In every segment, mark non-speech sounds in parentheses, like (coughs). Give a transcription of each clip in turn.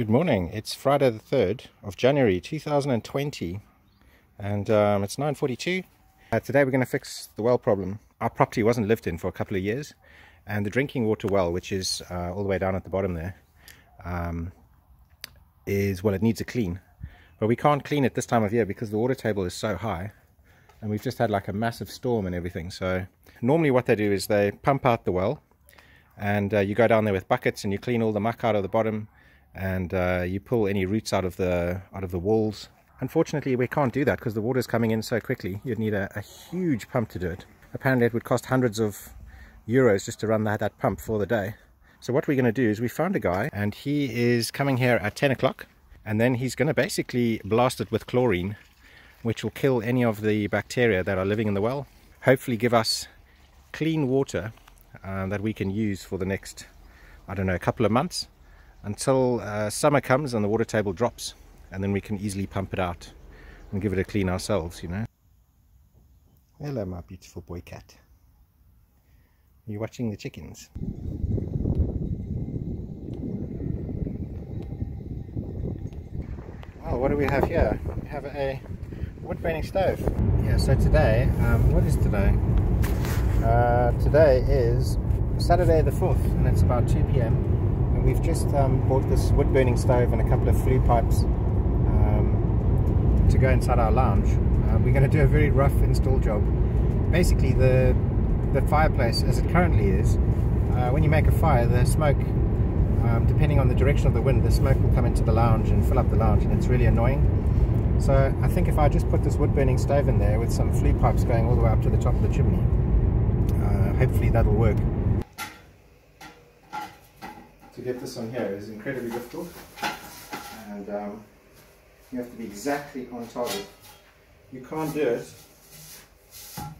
Good morning. It's Friday the 3rd of January 2020 and um, it's 9.42. Uh, today we're going to fix the well problem. Our property wasn't lived in for a couple of years and the drinking water well, which is uh, all the way down at the bottom there, um, is, well, it needs a clean. But we can't clean it this time of year because the water table is so high and we've just had like a massive storm and everything. So normally what they do is they pump out the well and uh, you go down there with buckets and you clean all the muck out of the bottom and uh, you pull any roots out of the out of the walls. Unfortunately, we can't do that because the water is coming in so quickly. You'd need a, a, huge pump to do it. Apparently, it would cost hundreds of euros just to run that, that pump for the day. So what we're going to do is we found a guy and he is coming here at 10 o'clock and then he's going to basically blast it with chlorine which will kill any of the bacteria that are living in the well. Hopefully give us clean water uh, that we can use for the next, I don't know, a couple of months until uh, summer comes and the water table drops and then we can easily pump it out and give it a clean ourselves, you know. Hello, my beautiful boy cat. Are you watching the chickens? Well, what do we have here? We have a wood burning stove. Yeah, so today, um, what is today? Uh, today is Saturday the 4th and it's about 2 p.m we've just um, bought this wood burning stove and a couple of flue pipes um, to go inside our lounge. Uh, we're going to do a very rough install job. Basically the, the fireplace as it currently is, uh, when you make a fire the smoke, um, depending on the direction of the wind, the smoke will come into the lounge and fill up the lounge and it's really annoying. So I think if I just put this wood burning stove in there with some flue pipes going all the way up to the top of the chimney, uh, hopefully that'll work to get this on here is incredibly difficult and um, you have to be exactly on target. You can't do it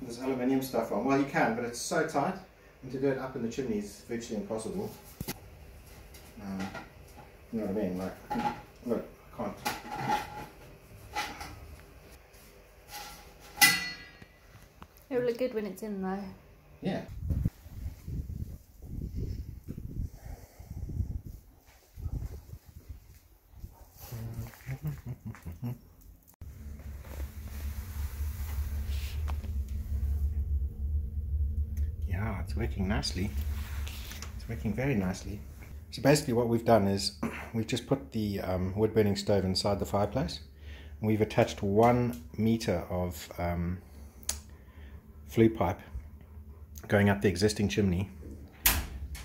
with this aluminium stuff on. Well you can but it's so tight and to do it up in the chimney is virtually impossible. Uh, you know what I mean? Like, look, I can't. It will look good when it's in though. Yeah. It's working nicely. It's working very nicely. So basically what we've done is (clears throat) we've just put the um, wood burning stove inside the fireplace. And we've attached one meter of um, flue pipe going up the existing chimney.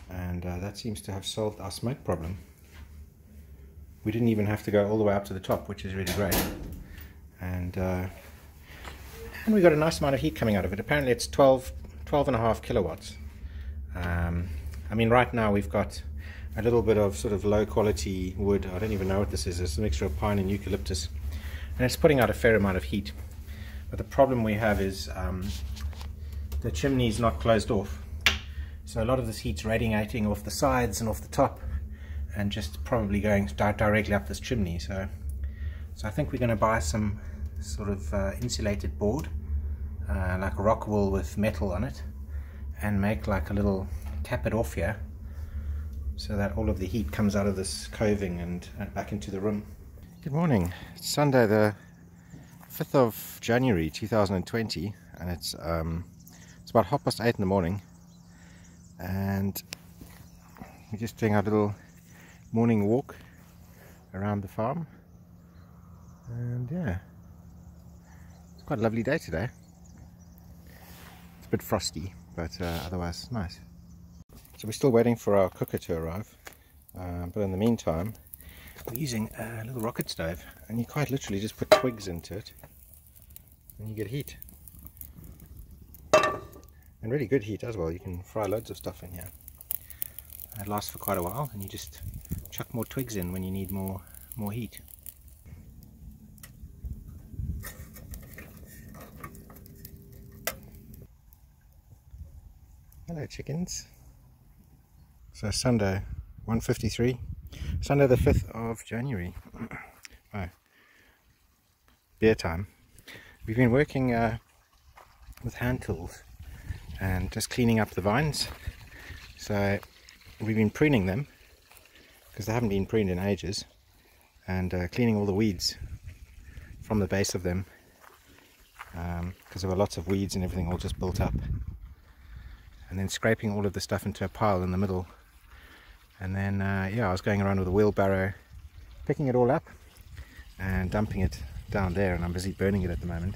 And uh, that seems to have solved our smoke problem. We didn't even have to go all the way up to the top, which is really great. And uh, and we got a nice amount of heat coming out of it. Apparently it's 12 12 and a half kilowatts. Um, I mean, right now we've got a little bit of sort of low quality wood. I don't even know what this is. It's a mixture of pine and eucalyptus. And it's putting out a fair amount of heat. But the problem we have is um, the chimney is not closed off. So a lot of this heat's radiating off the sides and off the top and just probably going directly up this chimney. So, so I think we're going to buy some sort of uh, insulated board uh, like rock wool with metal on it and make like a little cap it off here so that all of the heat comes out of this coving and, back into the room. Good morning. It's Sunday the 5th of January 2020 and it's um, it's about half past 8 in the morning and we're just doing our little morning walk around the farm and yeah it's quite a lovely day today it's a bit frosty, but uh, otherwise nice. So we're still waiting for our cooker to arrive, uh, but in the meantime, we're using a little rocket stove, and you quite literally just put twigs into it, and you get heat. And really good heat as well, you can fry loads of stuff in here. It lasts for quite a while, and you just chuck more twigs in when you need more, more heat. Chickens. So Sunday, 1.53, Sunday the 5th of January. (coughs) oh, beer time. We've been working uh, with hand tools and just cleaning up the vines. So we've been pruning them because they haven't been pruned in ages. and uh, cleaning all the weeds from the base of them because um, there were lots of weeds and everything all just built up and then scraping all of the stuff into a pile in the middle. And then uh, yeah I was going around with a wheelbarrow picking it all up and dumping it down there and I'm busy burning it at the moment.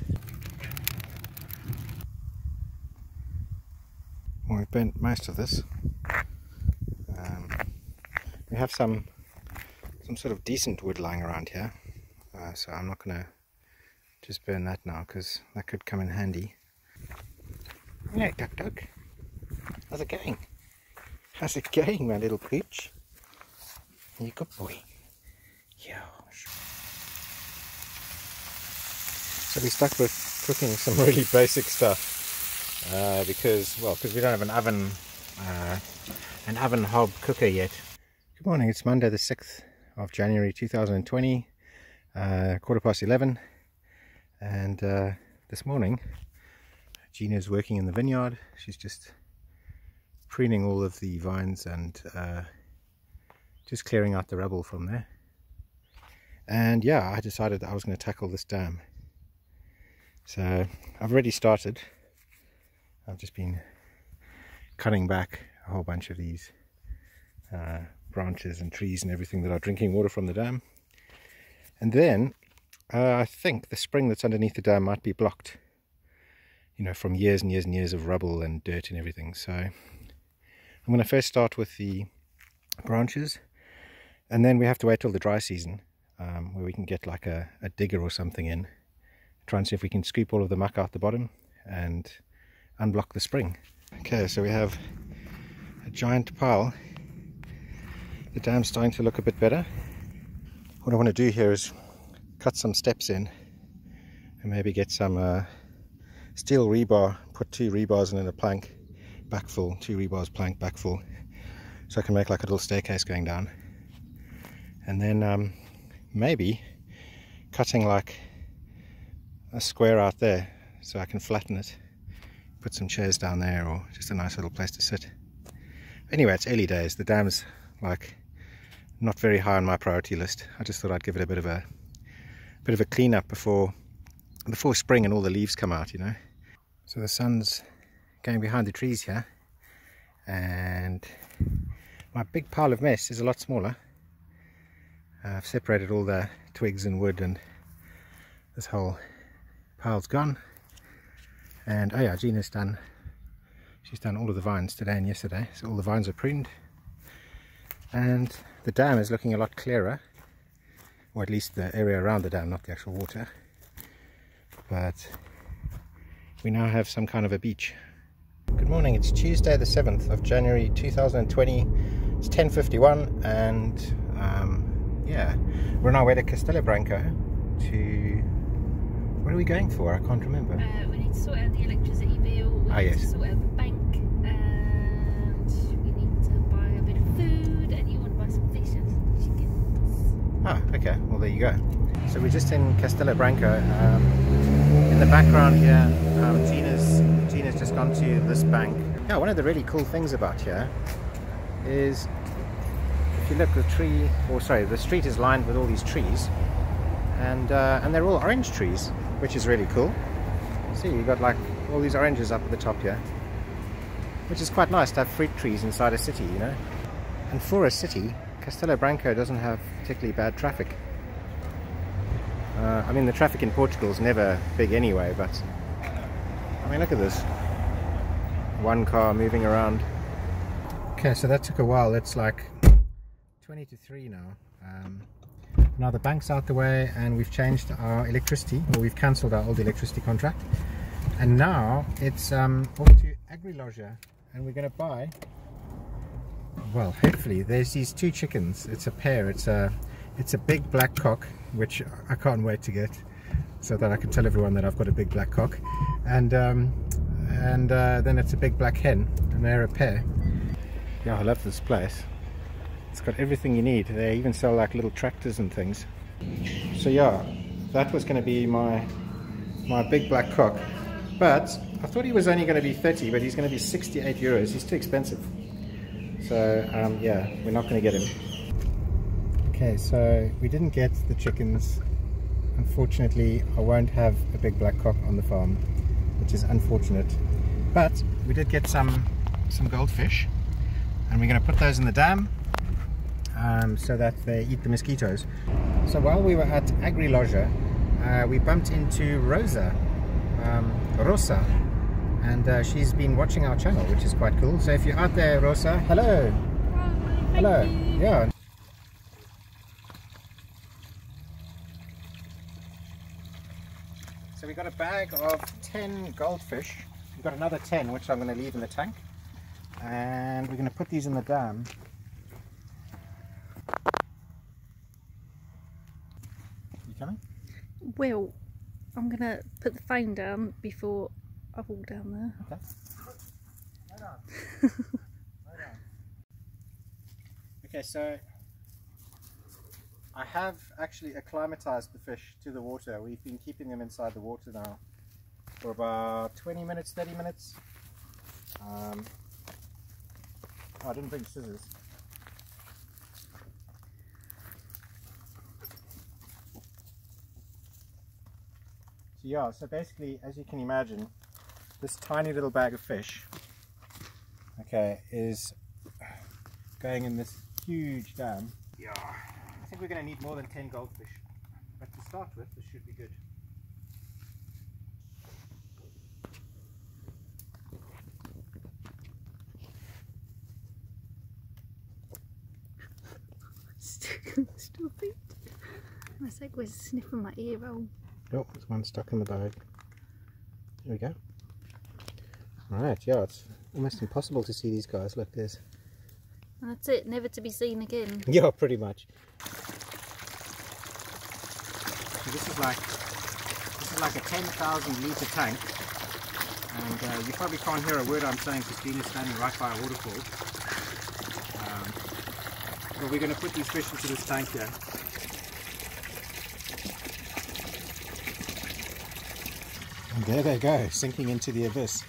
Well we've burnt most of this. Um, we have some some sort of decent wood lying around here uh, so I'm not gonna just burn that now because that could come in handy. Hey duck duck how's it going? How's it going my little pooch you good boy? Yeah so we're stuck with cooking some (laughs) really basic stuff uh, because well because we don't have an oven uh, an oven hob cooker yet. Good morning it's Monday the 6th of January 2020 uh, quarter past 11 and uh, this morning Gina's working in the vineyard. She's just pruning all of the vines and uh, just clearing out the rubble from there. And yeah I decided that I was going to tackle this dam. So I've already started. I've just been cutting back a whole bunch of these uh, branches and trees and everything that are drinking water from the dam. And then uh, I think the spring that's underneath the dam might be blocked you know from years and years and years of rubble and dirt and everything. So I'm going to first start with the branches and then we have to wait till the dry season um, where we can get like a, a digger or something in. Try and see if we can scoop all of the muck out the bottom and unblock the spring. Okay so we have a giant pile. The dam's starting to look a bit better. What I want to do here is cut some steps in and maybe get some uh, steel rebar put two rebars in a plank back full two rebars plank back full so I can make like a little staircase going down and then um, maybe cutting like a square out there so I can flatten it put some chairs down there or just a nice little place to sit anyway it's early days the dam's like not very high on my priority list. I just thought I'd give it a bit of a bit of a clean up before before spring and all the leaves come out, you know. So the sun's going behind the trees here and my big pile of mess is a lot smaller. I've separated all the twigs and wood and this whole pile's gone. And oh yeah, Gina's done she's done all of the vines today and yesterday, so all the vines are pruned. And the dam is looking a lot clearer or at least the area around the dam not the actual water but we now have some kind of a beach good morning it's Tuesday the 7th of January 2020 it's 10.51 and um, yeah we're on our way to Castelo Branco to what are we going for I can't remember uh, we need to sort out the electricity bill we ah, yes. Sort out the bank, and we need to buy a bit of food, and you want to buy some fish and some chickens. Ah, okay. Well, there you go. So we're just in Castelo Branco. Um, in the background here, Gina's just gone to this bank. Yeah, one of the really cool things about here is if you look, the tree, or sorry, the street is lined with all these trees, and uh, and they're all orange trees, which is really cool. See, you've got like all these oranges up at the top here, which is quite nice to have fruit trees inside a city, you know. And for a city, Castelo Branco doesn't have particularly bad traffic. Uh, I mean, the traffic in Portugal is never big anyway, but I mean, look at this. One car moving around. Okay, so that took a while. It's like 20 to 3 now. Um, now the bank's out the way and we've changed our electricity, or we've cancelled our old electricity contract. And now it's um, off to Agriloja and we're going to buy well hopefully there's these two chickens it's a pair it's a it's a big black cock which I can't wait to get so that I can tell everyone that I've got a big black cock and um, and uh, then it's a big black hen and they're a pair. Yeah I love this place. It's got everything you need. They even sell like little tractors and things. So yeah that was going to be my my big black cock. But I thought he was only going to be 30 but he's going to be 68 euros. He's too expensive. So um, yeah, we're not going to get him. Okay, so we didn't get the chickens. Unfortunately, I won't have a big black cock on the farm, which is unfortunate. But we did get some some goldfish, and we're going to put those in the dam um, so that they eat the mosquitoes. So while we were at Agri Loja, uh, we bumped into Rosa, um, Rosa, and uh, she's been watching our channel, which is quite cool. So if you're out there, Rosa, hello. hello. Yeah. So we got a bag of 10 goldfish. We've got another 10, which I'm going to leave in the tank. And we're going to put these in the dam. You coming? Well, I'm going to put the phone down before I walk down there. Okay. (laughs) Okay, so I have actually acclimatized the fish to the water. We've been keeping them inside the water now for about 20 minutes, 30 minutes. Um, oh, I didn't bring scissors. So yeah, so basically, as you can imagine, this tiny little bag of fish, okay, is going in this huge dam. Yeah, I think we're going to need more than 10 goldfish. But to start with, this should be good. (laughs) Stop it. My was sniffing my ear roll. Oh, there's one stuck in the bag. There we go. Alright, yeah, it's almost impossible to see these guys. Look, there's... That's it, never to be seen again. (laughs) Yeah, pretty much. So this is like this is like a 10,000 litre tank and uh, you probably can't hear a word I'm saying because Gina's standing right by a waterfall. But we're going to put these fish into this tank here. And there they go, sinking into the abyss.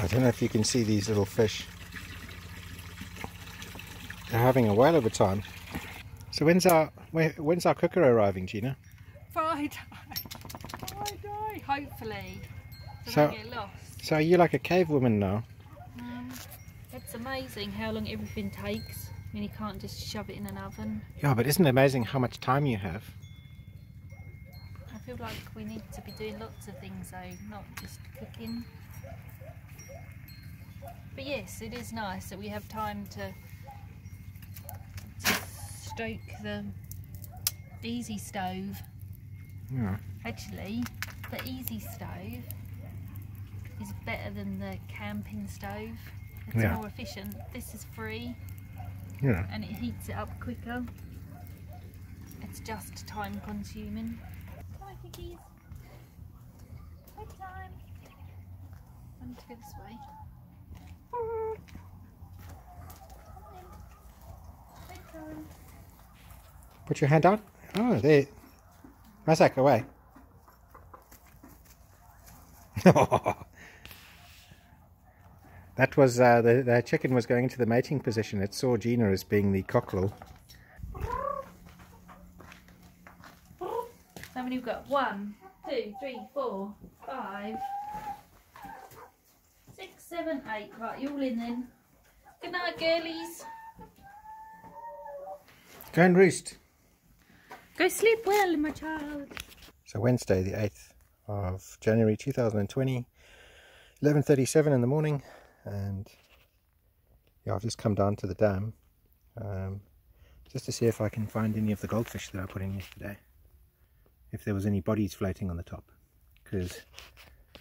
I don't know if you can see these little fish. They're having a whale of a time. So when's our when's our cooker arriving, Gina? Friday. (laughs) Friday, hopefully. So, so, get lost. so are you like a cave woman now? It's amazing how long everything takes. I mean, you can't just shove it in an oven. Yeah, but isn't it amazing how much time you have? I feel like we need to be doing lots of things though, not just cooking. But yes, it is nice that we have time to, to stoke the easy stove. Yeah. Actually, the easy stove is better than the camping stove. It's yeah. more efficient. This is free. Yeah. And it heats it up quicker. It's just time consuming. Come on, piggies. Bedtime. I need to go this way. Put your hand out. Oh, they. Masak, away. (laughs) (laughs) that was uh, the, the chicken was going into the mating position. It saw Gina as being the cockerel. How many we've got? One, two, three, four, five, six, seven, eight. Right, you all in then. Good night, girlies. Go and roost. Go sleep well, my child. So Wednesday, the 8th of January 2020, 11.37 in the morning, and yeah, I've just come down to the dam um, just to see if I can find any of the goldfish that I put in yesterday. If there was any bodies floating on the top, because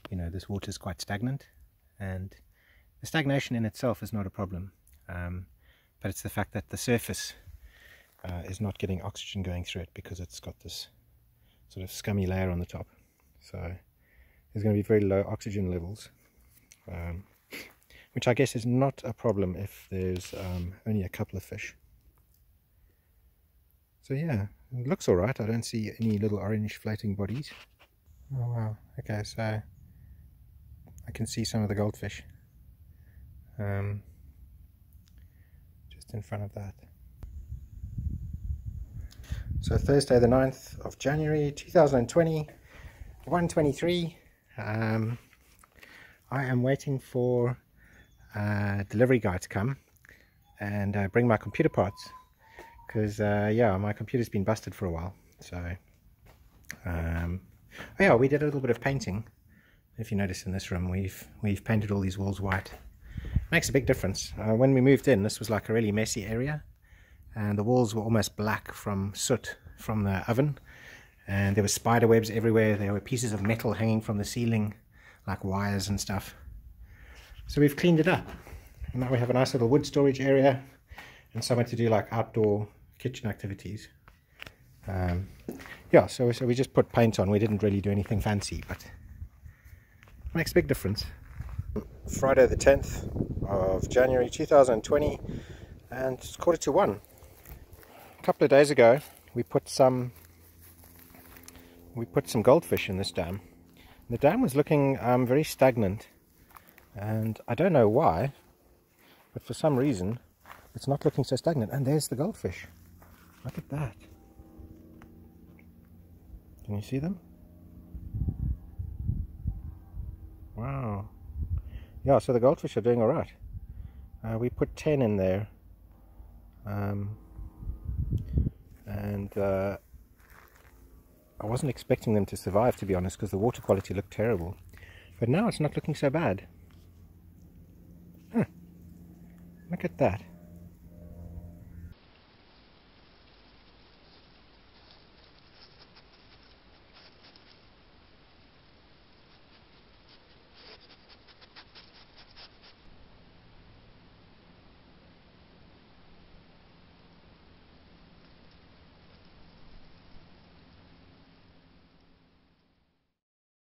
you know this water is quite stagnant, and the stagnation in itself is not a problem, um, but it's the fact that the surface uh, is not getting oxygen going through it because it's got this sort of scummy layer on the top. So there's going to be very low oxygen levels, um, which I guess is not a problem if there's um, only a couple of fish. So yeah, it looks alright. I don't see any little orange floating bodies. Oh wow, okay, so I can see some of the goldfish um, just in front of that. So Thursday the 9th of January 2020, 123. Um, I am waiting for a delivery guy to come and uh, bring my computer parts. Because uh, yeah my computer's been busted for a while so um, oh yeah we did a little bit of painting. If you notice in this room we've we've painted all these walls white. Makes a big difference. Uh, when we moved in this was like a really messy area and the walls were almost black from soot from the oven. And there were spider webs everywhere. There were pieces of metal hanging from the ceiling like wires and stuff so we've cleaned it up. And now we have a nice little wood storage area and somewhere to do like outdoor kitchen activities. Um, yeah so, so we just put paint on. We didn't really do anything fancy but makes a big difference. Friday the 10th of January 2020 and it's quarter to one. A couple of days ago we put some we put some goldfish in this dam. The dam was looking um, very stagnant and I don't know why but for some reason it's not looking so stagnant. And there's the goldfish. Look at that. Can you see them? Wow. Yeah so the goldfish are doing all right. Uh, we put 10 in there. Um, and uh, I wasn't expecting them to survive to be honest because the water quality looked terrible. But now it's not looking so bad look at that